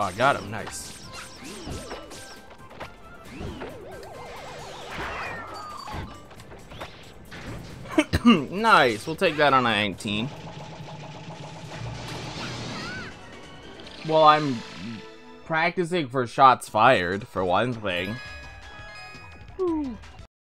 Oh, I got him. Nice. nice. We'll take that on a 19. Well, I'm practicing for shots fired, for one thing.